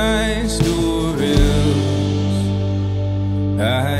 skies to. I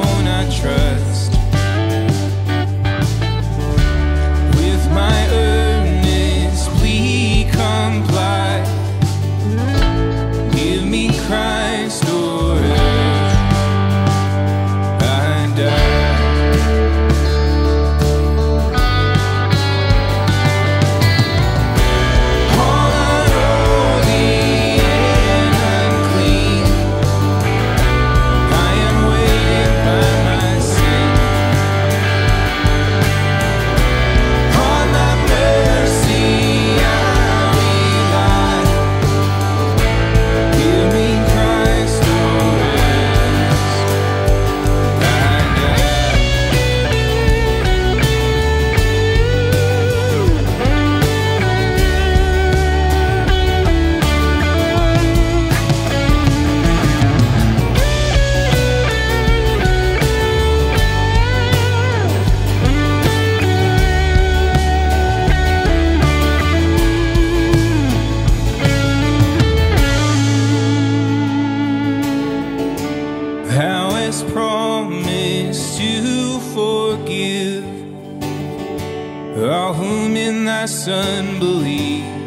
all whom in thy son believe.